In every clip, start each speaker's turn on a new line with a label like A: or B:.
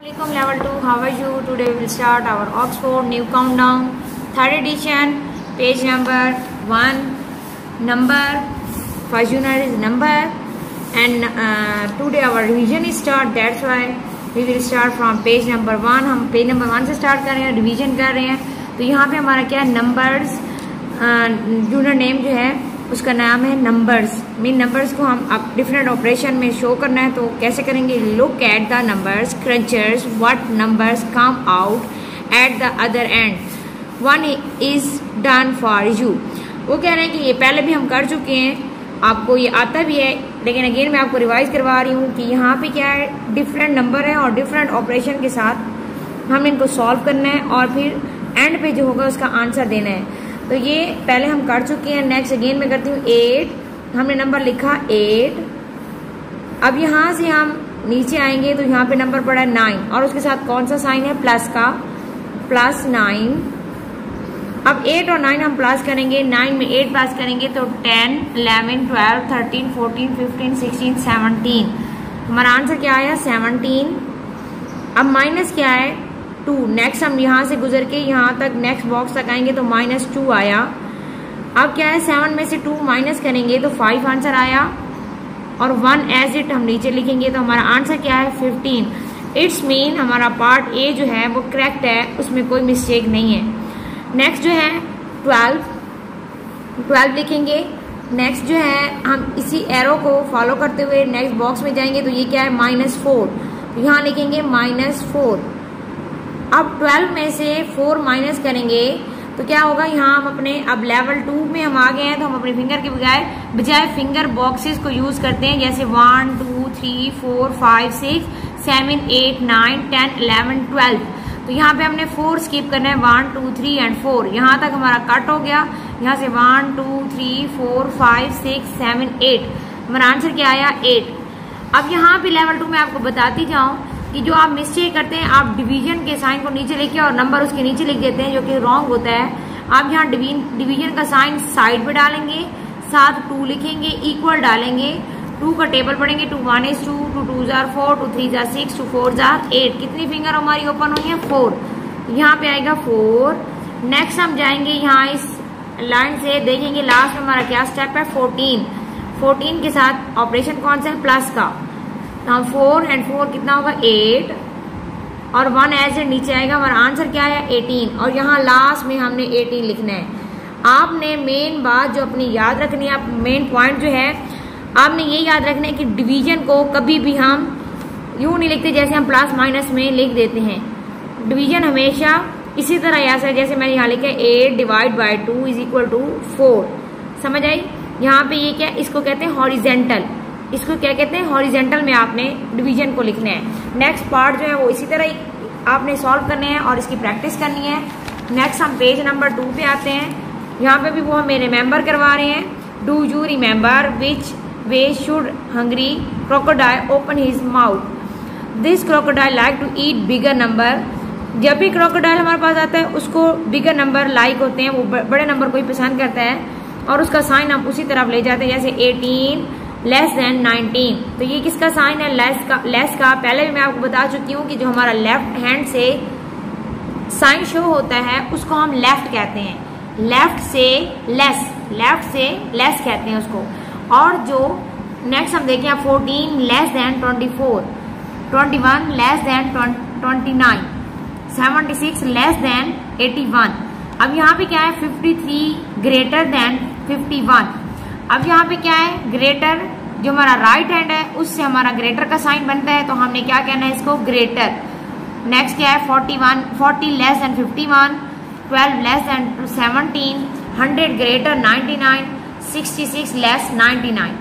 A: Assalamualaikum level 2 how are you today we will start our Oxford new countdown third edition page number 1 number first unit is number and uh, today our revision is start that's why we will start from page number 1 हम page number one से start कर रहे हैं revision कर रहे हैं तो यहाँ पे हमारा क्या है नंबर्स यूनिट नेम जो है उसका नाम है नंबर्स मीन नंबर्स को हम अब डिफरेंट ऑपरेशन में शो करना है तो कैसे करेंगे? Look at the numbers crunchers what numbers come out at the other end one is done for you वो कह रहे हैं कि ये पहले भी हम कर चुके हैं, आपको ये आता भी है, लेकिन अगेन मैं आपको रिवाइज करवा रही हूँ कि यहाँ पे क्या है? डिफरेंट नंबर है और डिफरेंट ऑपरेशन के साथ हम इनको सॉल्व करना है और फिर एंड पे जो होगा उसका आंसर देना है। तो ये पहले हम कर चुके हैं नेक्स्ट अगेन मैं करती हूँ एट हमने नंबर लिखा एट अब यहाँ से हम नीचे आएँगे तो यहाँ पे नंबर पड़ा है नाइन और उसके साथ कौन सा साइन है? प्लस का। प्लस नाइन अब एट और नाइन हम प्लस करेंगे। नाइन में एट प्लस करेंगे तो ten eleven twelve thirteen fourteen fifteen sixteen seventeen हमारा आंसर क्या आया? सेवनटीन अब माइनस क्या है? टू नेक्स्ट हम यहाँ से गुजर के यहाँ तक नेक्स्ट बॉक्स तक आएँगे तो माइनस टू आया। अब क्या है सेवन में से टू माइनस करेंगे तो फाइव आंसर आया। और वन एज इट हम नीचे लिखेंगे तो हमारा आंसर क्या है फिफ्टीन इट्स मीन हमारा पार्ट ए जो है वो करेक्ट है, उसमें कोई मिस्टेक नहीं है। नेक्स्ट जो है ट्वेल्व ट्वेल्व लिखेंगे। नेक्स्ट जो है, हम इसी एरो को फॉलो करते हुए नेक्स्ट बॉक्स में जाएँगे तो ये क्या है माइनस फोर यहाँ लिखेंगे माइनस फोर अब 12 में से 4 माइनस करेंगे तो क्या होगा? यहाँ हम अपने, अब लेवल टू में हम आ गए हैं तो हम अपने फिंगर के बजाय बजाय फिंगर बॉक्सेस को यूज़ करते हैं, जैसे one two three four five six seven eight nine ten eleven twelve तो यहाँ पे हमने फोर स्किप करना है one two three and four यहाँ तक हमारा कट हो गया। यहाँ से one two three four five six seven eight हमारा आंसर क्या आया? एट अब यहाँ पे लेवल टू में आपको बताती जाऊँ कि जो आप मिस्टेक करते हैं, आप डिवीज़न के साइन को नीचे लिखे और नंबर उसके नीचे लिख देते हैं, जो कि रॉन्ग होता है। आप यहाँ डिवीज़न का साइन साइड पे डालेंगे, साथ टू लिखेंगे इक्वल डालेंगे। टू का टेबल पढ़ेंगे two one is two two two jar four two three जार सिक्स टू फोर जार एट कितनी फिंगर हमारी ओपन हुई है फोर यहाँ पे आएगा फोर नेक्स्ट हम जाएँगे यहाँ इस लाइन से, देखेंगे लास्ट में हमारा क्या स्टेप है? फोर्टीन फोर्टीन के साथ ऑपरेशन कौन सा है? प्लस का। नाउ फोर एंड फोर कितना होगा? एट। और वन ए नीचे आएगा, हमारा आंसर क्या है? एटीन। और यहाँ लास्ट में हमने एटीन लिखना है। आपने मेन बात जो अपनी याद रखनी है मेन पॉइंट जो है, आपने ये याद रखना है कि डिवीज़न को कभी भी हम यूँ नहीं लिखते जैसे हम प्लस माइनस में लिख देते हैं। डिवीज़न हमेशा इसी तरह ऐसा जैसे मैंने यहाँ लिखा है eight divide by two is equal to four समझ आई? यहाँ पे ये क्या, इसको कहते हैं हॉरिजेंटल इसको क्या कहते हैं? हॉरिजेंटल में आपने डिवीज़न को लिखना है। नेक्स्ट पार्ट जो है वो इसी तरह आपने सॉल्व करने हैं और इसकी प्रैक्टिस करनी है। नेक्स्ट हम पेज नंबर टू पे आते हैं। यहाँ पे भी वो हमें रिमेंबर करवा रहे हैं। Do you remember which way should hungry crocodile open his mouth this crocodile like to eat bigger number जब भी क्रोकोडाइल हमारे पास आता है, उसको बिगर नंबर लाइक होते हैं। वो बड़े नंबर को ही पसंद करता है। और उसका साइन हम उसी तरफ़ ले जाते हैं। जैसे एटीन लेस देन 19 तो ये किसका साइन है? लेस का लेस का। पहले भी मैं आपको बता चुकी हूँ कि जो हमारा लेफ़्ट हैंड से साइन शो होता है, उसको हम लेफ़्ट कहते हैं। लेफ़्ट से लेस लेफ़्ट से लेस कहते हैं उसको। और जो नेक्स्ट हम देखें fourteen less than twenty four twenty one less than twenty nine seventy six less than eighty one अब यहाँ पे क्या है? Fifty three greater than fifty one अब यहाँ पे क्या है? ग्रेटर जो हमारा राइट हैंड है, उससे हमारा ग्रेटर का साइन बनता है तो हमने क्या कहना है इसको? ग्रेटर नेक्स्ट क्या है? Forty one forty less than fifty one twelve less than seventeen hundred greater ninety nine sixty six less ninety nine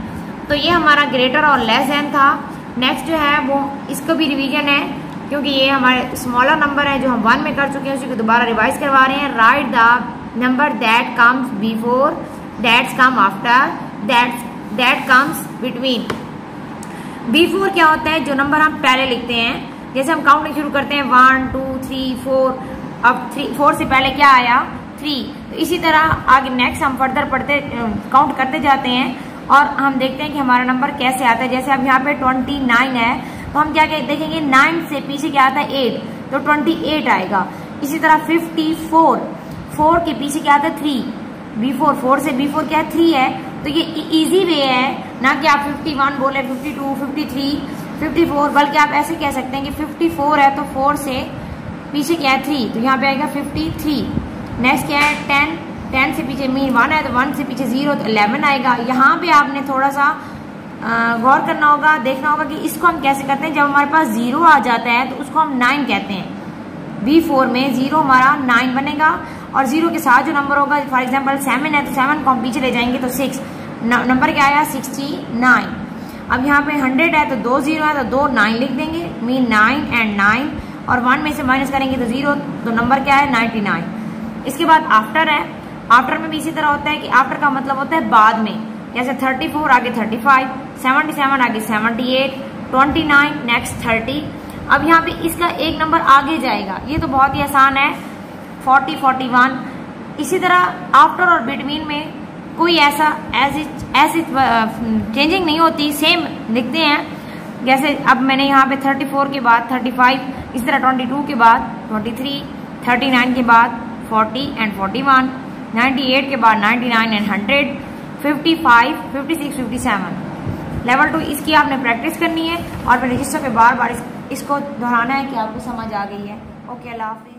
A: तो ये हमारा ग्रेटर और लेस देन था। नेक्स्ट जो है, वो इसको भी रिवीजन है, क्योंकि ये हमारे स्मॉलर नंबर है, जो हम वन में कर चुके हैं, उसी को दोबारा रिवाइज करवा रहे हैं। Write the number that comes before that's come after that's that comes between before क्या होता है? जो नंबर हम पहले लिखते हैं, जैसे हम काउंटिंग शुरू करते हैं वन टू थ्री फोर अब थ्री फोर से पहले क्या आया? थ्री तो इसी तरह आगे नेक्स्ट हम फर्दर पढ़ते काउंट करते जाते हैं और हम देखते हैं कि हमारा नंबर कैसे आता है। जैसे अब यहाँ पे ट्वेंटी नाइन है तो हम क्या देखेंगे नाइन से पीछे क्या आता है? एट तो ट्वेंटी एट आएगा। इसी तरह फिफ्टी फोर फोर के पीछे क्या आता है? थ्री बी फोर फोर से बी फोर क्या है? थ्री है। तो ये इजी वे है ना कि आप फिफ्टी वन बोले fifty two fifty three fifty four बल्कि आप ऐसे कह सकते हैं कि फिफ्टी फोर है तो फोर से पीछे क्या है? थ्री तो यहाँ पे आएगा फिफ्टी थ्री नेक्स्ट क्या है? टेन टेन से पीछे मीन वन है तो वन से पीछे ज़ीरो तो इलेवन आएगा। यहाँ पे आपने थोड़ा सा गौर करना होगा, देखना होगा कि इसको हम कैसे करते हैं। जब हमारे पास ज़ीरो आ जाता है तो उसको हम नाइन कहते हैं। बी फोर में ज़ीरो हमारा नाइन बनेगा। और ज़ीरो के साथ जो नंबर होगा फॉर एग्ज़ाम्पल सेवन है तो सेवन को हम पीछे ले जाएँगे तो सिक्स नंबर क्या आया? सिक्सटी नाइन अब यहाँ पे हंड्रेड है तो दो ज़ीरो है तो दो नाइन लिख देंगे. मीन नाइन एंड नाइन और वन में से माइनस करेंगे तो ज़ीरो तो नंबर क्या है? नाइन्टी नाइन इसके बाद आफ्टर है. आफ्टर में भी इसी तरह होता है कि आफ्टर का मतलब होता है बाद में. जैसे थर्टी फोर आगे थर्टी फाइव सेवनटी सेवन आगे seventy eight twenty nine next thirty अब यहाँ पे इसका एक नंबर आगे जाएगा. ये तो बहुत ही आसान है. Forty forty one. इसी तरह आफ्टर और बिटवीन में कोई ऐसा ऐसी ऐसी चेंजिंग नहीं होती सेम लिखते हैं। जैसे अब मैंने यहाँ पे 34 के बाद 35 इस तरह 22 के बाद 23 39 के बाद 40 एंड 41 98 के बाद 99 एंड 100 55 56 57 लेवल टू इसकी आपने प्रैक्टिस करनी है और फिर रजिस्टर पे बार बार इस, इसको दोहराना है कि आपको समझ आ गई है। ओके अल्लाह हाफिज़।